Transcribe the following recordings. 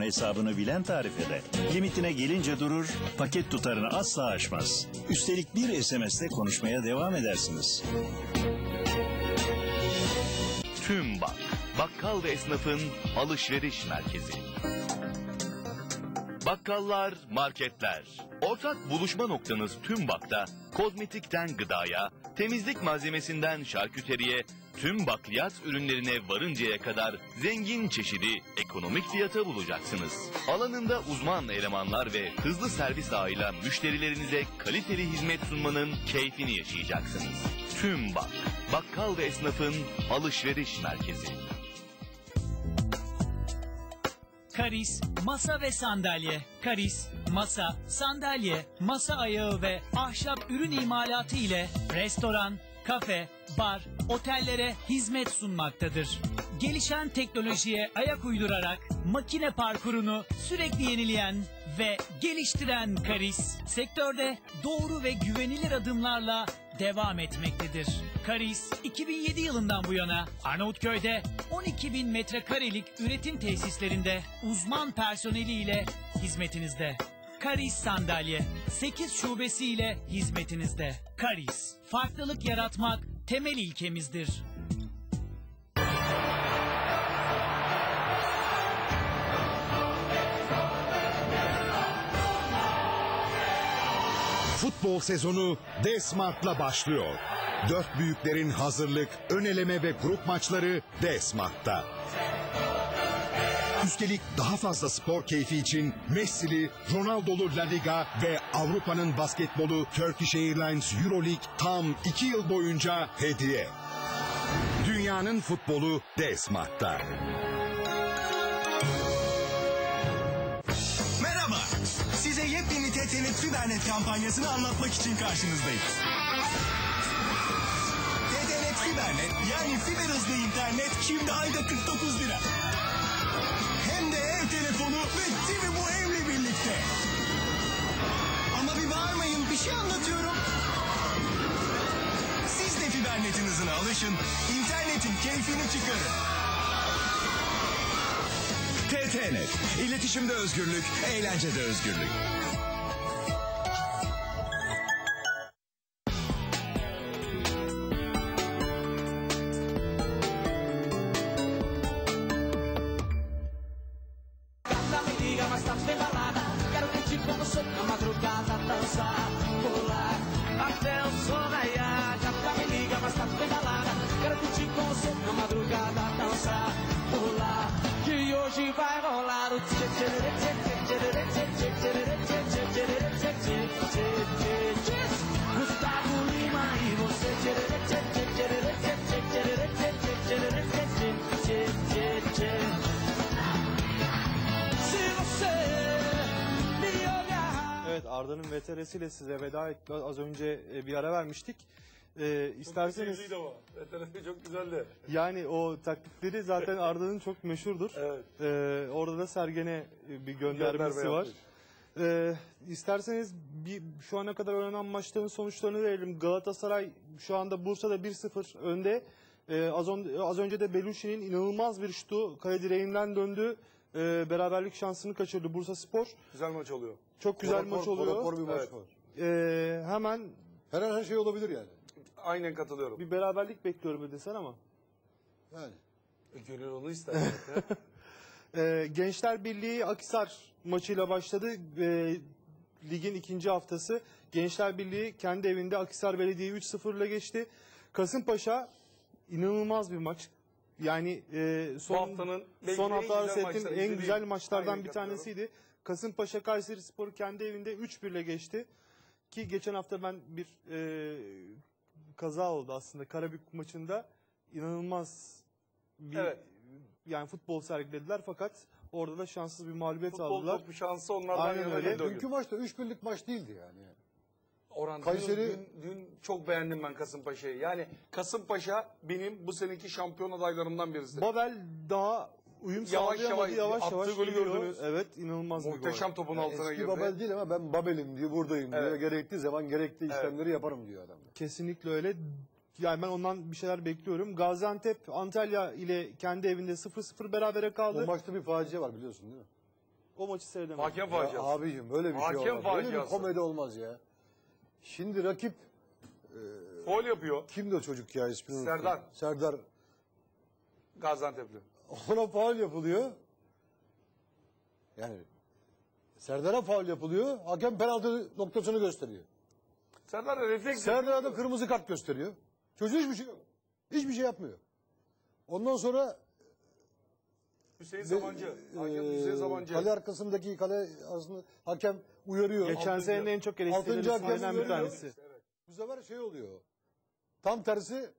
hesabını bilen tarif eder. Limitine gelince durur, paket tutarını asla aşmaz. Üstelik bir SMS'te konuşmaya devam edersiniz. Tüm Bak. Bakkal ve esnafın alışveriş merkezi. Bakkallar, marketler. Ortak buluşma noktanız tüm bakta kozmetikten gıdaya, temizlik malzemesinden şarküteriye, tüm bakliyat ürünlerine varıncaya kadar zengin çeşidi ekonomik fiyata bulacaksınız. Alanında uzman elemanlar ve hızlı servis ağıyla müşterilerinize kaliteli hizmet sunmanın keyfini yaşayacaksınız. Tüm Bak. Bakkal ve esnafın alışveriş merkezi. Karis, masa ve sandalye. Karis, masa, sandalye, masa ayağı ve ahşap ürün imalatı ile restoran, kafe, bar, otellere hizmet sunmaktadır. Gelişen teknolojiye ayak uydurarak makine parkurunu sürekli yenileyen ve geliştiren Karis, sektörde doğru ve güvenilir adımlarla devam etmektedir. Karis 2007 yılından bu yana Arnavutköy'de 12 bin metrekarelik üretim tesislerinde uzman personeliyle hizmetinizde. Karis sandalye 8 şubesiyle hizmetinizde. Karis farklılık yaratmak temel ilkemizdir. Futbol sezonu D-Smart'la başlıyor. Dört büyüklerin hazırlık, ön eleme ve grup maçları D-Smart'ta. Üstelik daha fazla spor keyfi için Messi'li, Ronaldo'lu La Liga ve Avrupa'nın basketbolu Turkish Airlines Euroleague tam iki yıl boyunca hediye. Dünyanın futbolu D-Smart'ta. Merhaba. Size yepyeni TTNet Fibernet kampanyasını anlatmak için karşınızdayız. TTNet Fibernet yani fiber hızlı internet şimdi ayda 49 lira. Hem de ev telefonu ve TV bu evle birlikte. Ama bir bağırmayın bir şey anlatıyorum. Siz de fibernetin hızına alışın. internetin keyfini çıkarın. TTNet. İletişimde özgürlük, eğlencede özgürlük. Arda'nın VTR'siyle size veda etti. Az önce e, bir ara vermiştik. Ee, isterseniz Çok ama. Veterani çok güzeldi. yani o taklitleri zaten Arda'nın çok meşhurdur. Evet. Ee, orada da Sergen'e e, bir göndermesi Gönderme var. Ee, isterseniz bir şu ana kadar oynanan maçların sonuçlarını verelim. Galatasaray şu anda Bursa'da 1-0 önde. Ee, az, on- az önce de Beluşi'nin inanılmaz bir şutu kale direğinden döndü. Ee, beraberlik şansını kaçırdı Bursa Spor. Güzel maç oluyor. Çok güzel maç oluyor. rapor bir maç Evet. var. Ee, hemen Her an her şey olabilir yani. Aynen katılıyorum. bir beraberlik bekliyorum dedi sen ama. Yani. E, Gönül onu ister. Ee, Gençler Birliği Akisar maçıyla başladı. Ee, ligin ikinci haftası. Gençler Birliği kendi evinde Akisar Belediye'yi 3-0 ile geçti. Kasımpaşa inanılmaz bir maç. Yani e, son haftanın belki son en haftalar güzel seyrettiğim maçları en izlediğim. güzel maçlardan Aynen bir katılıyorum. tanesiydi. Kasımpaşa Kayseri Sporu kendi evinde 3-1 ile geçti. Ki geçen hafta ben bir e, kaza oldu aslında Karabük maçında. inanılmaz bir Evet. yani futbol sergilediler fakat orada da şanssız bir mağlubiyet Futbol aldılar. topu şansı onlardan Aynen yana öyle. geldi o gün. Dünkü maç da 3 birlik maç değildi yani. Orhan, Kayseri- dün, dün, dün çok beğendim ben Kasımpaşa'yı. Yani Kasımpaşa benim bu seneki şampiyon adaylarımdan birisi. Babel daha uyum Yavaş sağlayamadı. yavaş Yavaş attığı yavaş golü gördünüz. Evet inanılmaz bir Muhteşem gol. topun Yani altına eski girdi. Babel değil ama ben Babel'im diyor buradayım diyor. Evet. Gerektiği zaman gerekli işlemleri yaparım diyor adam. Kesinlikle öyle. Yani ben ondan bir şeyler bekliyorum. Gaziantep Antalya ile kendi evinde 0-0 berabere O kaldı. maçta bir facia var biliyorsun değil mi? o maçı seyredemedim. Hakem Ya faciası. abicim böyle bir şey Hakem olmaz. Böyle bir faciası. komedi olmaz ya. Şimdi rakip Foul yapıyor kimdi o çocuk ya ismini unuttum. Serdar. Serdar. Gaziantep'li. Ona faul yapılıyor. Yani Serdar'a faul yapılıyor. Hakem penaltı noktasını gösteriyor. Serdar da refleks Serdar'a da kırmızı kart gösteriyor. Çocuğu hiçbir şey yok. Hiçbir şey yapmıyor. Ondan sonra Hüseyin Sabancı. Hakem Hüseyin Sabancı. kale arkasındaki kale arasında hakem uyarıyor. Geçen Altıncı- senenin en çok isimlerinden bir tanesi. Bu sefer şey oluyor. Tam tersi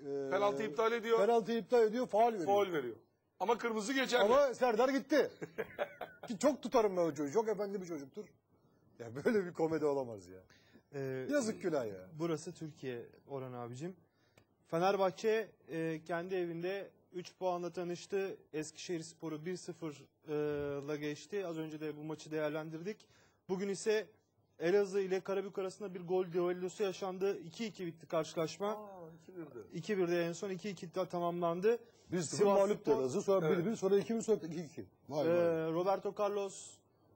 e, Penaltı iptal ediyor. penaltı iptal ediyor, faul veriyor. Foul veriyor. Ama kırmızı geçerli. Ama Serdar gitti. Ki çok tutarım ben o çocuğu. Çok efendi bir çocuktur. Ya böyle bir komedi olamaz ya. Ee, Yazık günah ya. Burası Türkiye Orhan abicim. Fenerbahçe e, kendi evinde 3 puanla tanıştı. Eskişehir Sporu 1-0'la geçti. Az önce de bu maçı değerlendirdik. Bugün ise Elazığ ile Karabük arasında bir gol düellosu yaşandı. 2-2 bitti karşılaşma. Aa, iki birdi. 2-1'de en son 2-2 de tamamlandı. Biz sıfır Sivas mağlup Spor- Elazığ. Sonra Evet. 1-1 sonra 2-1 sonra 2-2. Vay Ee, vay. Roberto Carlos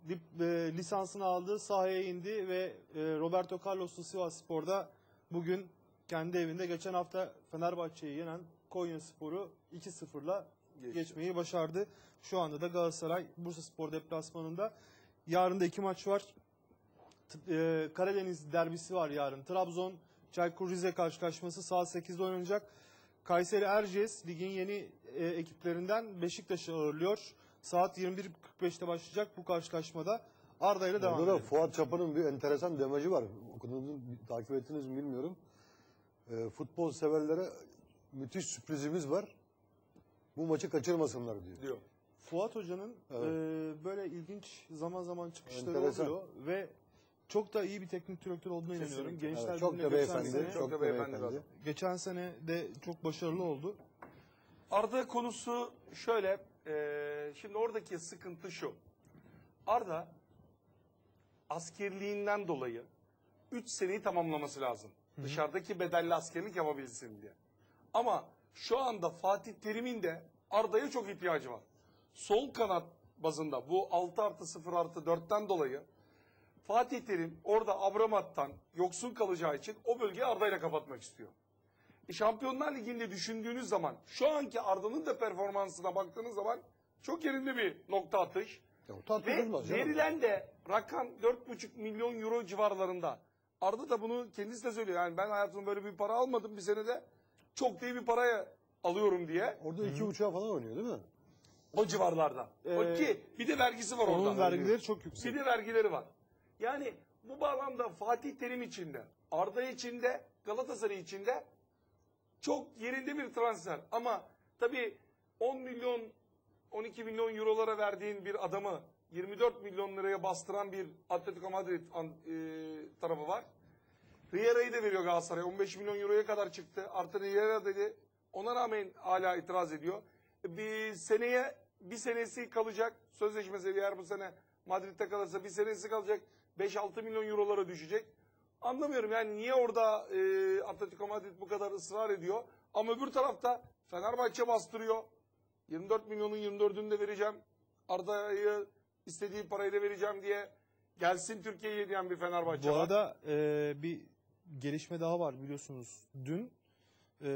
dip- e, lisansını aldı, sahaya indi ve e, Roberto Carlos'lu Sivas Spor'da bugün kendi evinde geçen hafta Fenerbahçe'yi yenen Konya Spor'u 2-0'la Geçti. geçmeyi başardı. Şu anda da Galatasaray Bursa Spor deplasmanında. Yarın da iki maç var. T- e, Karadeniz derbisi var yarın. Trabzon Çaykur Rize karşılaşması saat 8'de oynanacak. Kayseri Erciyes ligin yeni e, ekiplerinden Beşiktaş'ı ağırlıyor. Saat 21.45'te başlayacak bu karşılaşmada. Arda ile devam edelim. Fuat Çapa'nın bir enteresan demeci var. Okudunuz, takip ettiniz mi bilmiyorum. Ee, futbol severlere müthiş sürprizimiz var. Bu maçı kaçırmasınlar diyor. diyor. Fuat Hoca'nın Evet. e, böyle ilginç zaman zaman çıkışları Enteresan. oluyor ve çok da iyi bir teknik direktör olduğuna inanıyorum. Kesinlikle. Gençler Evet, çok da geçen beyefendi. sene, Çok, da beyefendi geçen sene de çok başarılı oldu. Arda konusu şöyle. e, şimdi oradaki sıkıntı şu. Arda askerliğinden dolayı 3 seneyi tamamlaması lazım. Dışarıdaki bedelli askerlik yapabilsin diye. Ama şu anda Fatih Terim'in de Arda'ya çok ihtiyacı var. Sol kanat bazında bu 6 artı 0 artı 4'ten dolayı Fatih Terim orada Abramat'tan yoksun kalacağı için o bölgeyi Arda'yla kapatmak istiyor. E, Şampiyonlar Ligi'nde düşündüğünüz zaman şu anki Arda'nın da performansına baktığınız zaman çok yerinde bir nokta atış. Ya, Ve verilen de rakam 4,5 milyon euro civarlarında. Arda da bunu kendisi de söylüyor. Yani ben hayatımda böyle bir para almadım bir senede. Çok iyi bir paraya alıyorum diye. Orada iki uçağı falan oynuyor değil mi? O civarlarda. o Ee, ki bir de vergisi var Onun orada. vergileri çok yüksek. Bir de vergileri var. Yani bu bağlamda Fatih Terim içinde, Arda içinde, Galatasaray içinde çok yerinde bir transfer. Ama tabii 10 milyon, 12 milyon eurolara verdiğin bir adamı 24 milyon liraya bastıran bir Atletico Madrid an- e, tarafı var. Riera'yı da veriyor Galatasaray. 15 milyon euroya kadar çıktı. Artı Riera dedi. Ona rağmen hala itiraz ediyor. Bir seneye bir senesi kalacak. Sözleşmesi eğer bu sene Madrid'de kalırsa bir senesi kalacak. 5-6 milyon eurolara düşecek. Anlamıyorum yani niye orada e, Atletico Madrid bu kadar ısrar ediyor. Ama öbür tarafta Fenerbahçe bastırıyor. 24 milyonun 24'ünü de vereceğim. Arda'yı istediği parayı da vereceğim diye gelsin Türkiye'ye diyen bir Fenerbahçe Bu var. arada e, bir gelişme daha var biliyorsunuz. Dün e,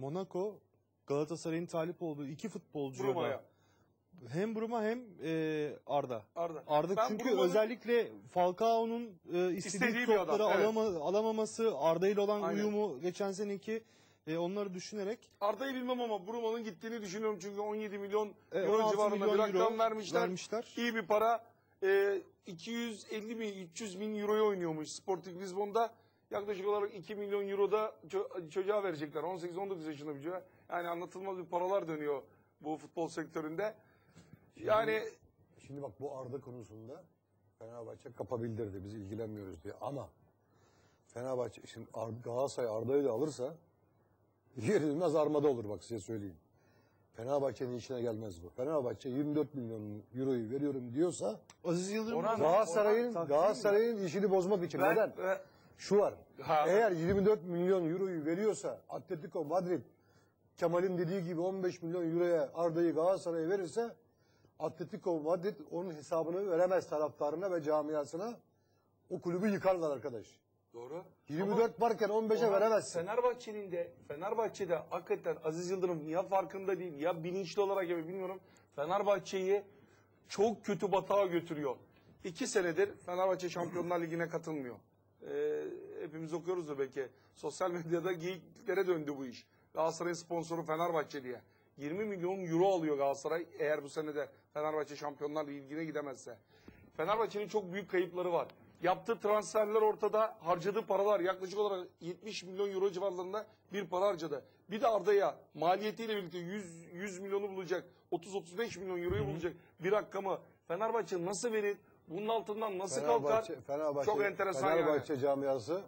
Monaco Galatasaray'ın talip olduğu iki futbolcuya da hem Bruma hem e, Arda. Arda. Arda Ben çünkü özellikle Falcao'nun e, istediği, İstediği adam, topları evet. alama- alamaması, Arda ile olan Aynen. uyumu geçen seneki e, onları düşünerek Arda'yı bilmem ama Bruma'nın gittiğini düşünüyorum çünkü 17 milyon e, euro 16 civarında bir rakam vermişler. vermişler. İyi bir para. Ee, 250 bin, 300 bin euroya oynuyormuş Sporting Lisbon'da. Yaklaşık olarak 2 milyon euro da ço- çocuğa verecekler. 18-19 yaşında bir çocuğa. Yani anlatılmaz bir paralar dönüyor bu futbol sektöründe. Yani Şimdi bak bu Arda konusunda Fenerbahçe kapabildirdi. Biz ilgilenmiyoruz diye. Ama Fenerbahçe şimdi Ar- Galatasaray Arda'yı da alırsa yenilmez armada olur bak size söyleyeyim. Fenerbahçe'nin işine gelmez bu. Fenerbahçe 24 milyon euroyu veriyorum diyorsa Aziz Yıldırım Orhan- Galatasaray'ın Orhan- Galatasaray'ın işini bozmak için. ben, Neden? e, Şu var. Ha. Eğer 24 milyon euroyu veriyorsa Atletico Madrid Kemal'in dediği gibi 15 milyon euroya Arda'yı Galatasaray'a verirse Atletico Madrid onun hesabını veremez taraftarına ve camiasına. O kulübü yıkarlar arkadaş. Doğru. 24 varken 15'e Ama veremezsin. Fenerbahçe'nin de Fenerbahçe'de hakikaten Aziz Yıldırım ya farkında değil ya bilinçli olarak ya bilmiyorum. Fenerbahçe'yi çok kötü batağa götürüyor. İki senedir Fenerbahçe Şampiyonlar Ligi'ne katılmıyor. Ee, hepimiz okuyoruzdur belki. Sosyal medyada geyiklere döndü bu iş. Galatasaray'ın sponsoru Fenerbahçe diye. 20 milyon euro alıyor Galatasaray eğer bu sene de Fenerbahçe Şampiyonlar Ligi'ne gidemezse. Fenerbahçe'nin çok büyük kayıpları var. Yaptığı transferler ortada, harcadığı paralar yaklaşık olarak 70 milyon euro civarlarında bir para harcadı. Bir de Arda'ya maliyetiyle birlikte 100, 100 milyonu bulacak, 30-35 milyon euroyu bulacak bir rakamı Fenerbahçe nasıl verir? Bunun altından nasıl kalkar? Fenerbahçe, Fenerbahçe, Çok enteresan Fenerbahçe yani. camiası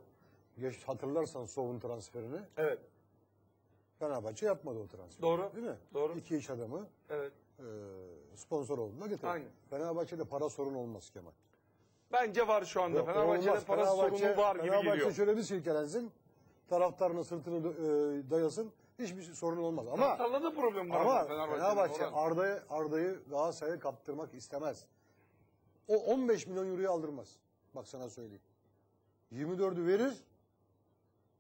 geç hatırlarsan Sov'un transferini Evet, Fenerbahçe yapmadı o transferi. Doğru. Değil mi? Doğru. İki iş adamı evet. e, sponsor olduğunda getirdi. Aynen. Fenerbahçe'de para sorunu olmaz Kemal. Bence var şu anda. Yok, Fenerbahçe'de olmaz. para Fenerbahçe- sorunu var gibi Fenerbahçe geliyor. şöyle bir silkelensin. Taraftarına sırtını e, dayasın. Hiçbir sorun olmaz. Ama Taraftarlarda problem var. ama. Fenerbahçe Orhan. Arda'yı Arda'yı Galatasaray'a kaptırmak istemez. O 15 milyon euroyu aldırmaz. Bak sana söyleyeyim. 24'ü verir.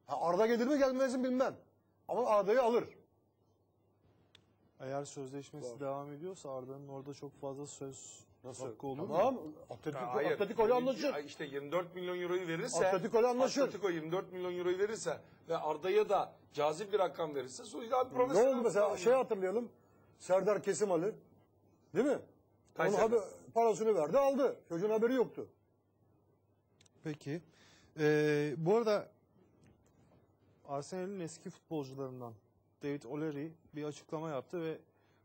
Ha Arda gelir mi gelmez mi bilmem. Ama Arda'yı alır. Eğer sözleşmesi Doğru. devam ediyorsa Arda'nın orada çok fazla söz hakkı olur mu? Tamam. Atletico, Ha, hayır. Atletico'yla anlaşır. Ay, İşte 24 milyon euroyu verirse Atletico'yla anlaşır. Atletico 24 milyon euroyu verirse ve Arda'ya da cazip bir rakam verirse sonuçta abi Ne profesyonel oldu mesela şey hatırlayalım. Serdar Kesimalı. Değil mi? Onun sene? haber, parasını verdi aldı. Çocuğun haberi yoktu. Peki. Ee, bu arada Arsenal'in eski futbolcularından David O'Leary bir açıklama yaptı ve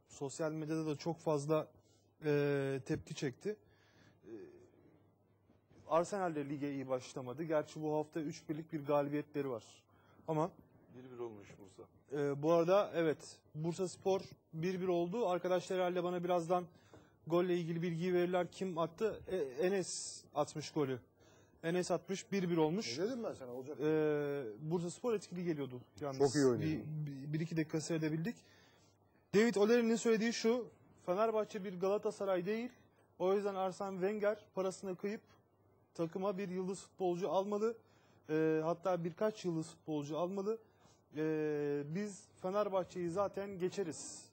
sosyal medyada da çok fazla e, tepki çekti. E, Arsenal de lige iyi başlamadı. Gerçi bu hafta 3 birlik bir galibiyetleri var. Ama 1-1 olmuş Bursa. ee, bu arada evet Bursa Spor 1-1 oldu. Arkadaşlar herhalde bana birazdan golle ilgili bilgiyi verirler. Kim attı? E, Enes atmış golü. Enes atmış 1-1 olmuş. Ne dedim ben sana olacak. Ee, Bursa Spor etkili geliyordu. Yalnız Çok iyi oynadı. Bir, bir, bir iki dakika seyredebildik. David O'Leary'nin söylediği şu. Fenerbahçe bir Galatasaray değil. O yüzden Arsene Wenger parasını kıyıp takıma bir yıldız futbolcu almalı. Ee, hatta birkaç yıldız futbolcu almalı. Ee, biz Fenerbahçe'yi zaten geçeriz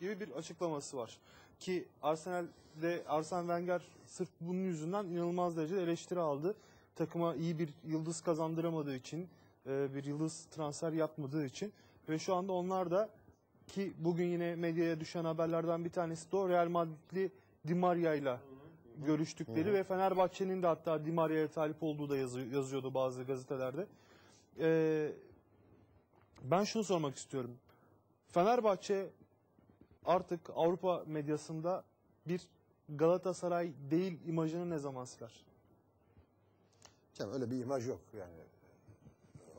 gibi bir açıklaması var. Ki Arsenal'de Arsene Wenger sırf bunun yüzünden inanılmaz derecede eleştiri aldı. Takıma iyi bir yıldız kazandıramadığı için, e, bir yıldız transfer yapmadığı için ve şu anda onlar da ki bugün yine medyaya düşen haberlerden bir tanesi de o Real Madrid'li Di Maria ile görüştükleri ve Fenerbahçe'nin de hatta Di Maria'ya talip olduğu da yazı- yazıyordu bazı gazetelerde. Ee, ben şunu sormak istiyorum. Fenerbahçe artık Avrupa medyasında bir Galatasaray değil imajını ne zaman siler? Canım öyle bir imaj yok yani.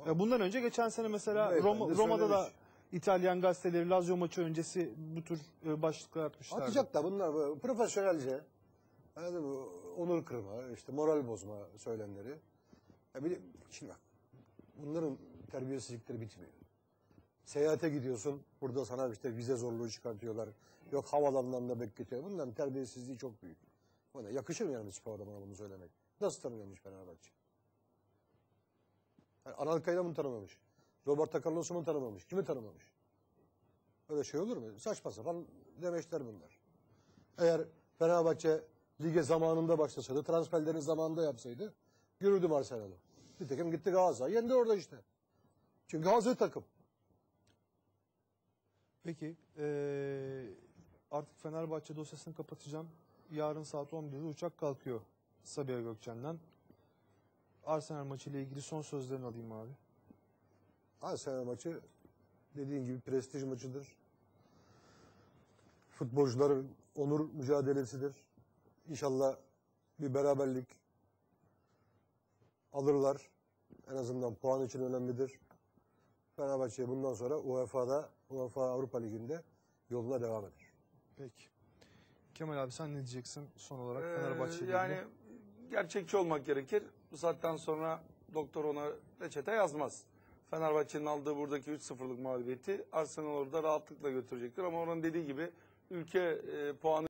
Ya bundan önce geçen sene mesela Beyefendi Roma, Roma'da da. İtalyan gazeteleri Lazio maçı öncesi bu tür e, başlıklar atmışlardı. Atacak da bunlar profesyonelce mı? onur kırma, işte moral bozma söylemleri. Ya bir de, şimdi bak bunların terbiyesizlikleri bitmiyor. Seyahate gidiyorsun, burada sana işte vize zorluğu çıkartıyorlar. Yok havalanlarında bekletiyor. Bunların terbiyesizliği çok büyük. Bana yakışır mı yani spor adamına bunu söylemek? Nasıl tanımıyormuş Fenerbahçe? Yani Anelka'yı mı tanımamış? Roberto Carlos'u mu tanımamış? Kimi tanımamış? Öyle şey olur mu? Saçma sapan demeçler bunlar. Eğer Fenerbahçe lige zamanında başlasaydı, transferlerini zamanında yapsaydı görürdüm Arsenal'ı. Nitekim gitti Galatasaray. Yendi orada işte. Çünkü hazır takım. Peki eee, artık Fenerbahçe dosyasını kapatacağım. Yarın saat 11'de uçak kalkıyor Sabiha Gökçen'den. Arsenal maçı ile ilgili son sözlerini alayım abi. Arsenal maçı dediğin gibi prestij maçıdır. Futbolcuların onur mücadelesidir. İnşallah bir beraberlik alırlar. En azından puan için önemlidir. Fenerbahçe bundan sonra UEFA'da, UEFA Avrupa Ligi'nde yoluna devam eder. Peki. Kemal abi sen ne diyeceksin son olarak Ee, Fenerbahçe ile yani gerçekçi olmak gerekir. Bu saatten sonra doktor ona reçete yazmaz. Fenerbahçe'nin aldığı buradaki 3-0'lık mağlubiyeti Arsenal orada rahatlıkla götürecektir. Ama onun dediği gibi ülke e, puanı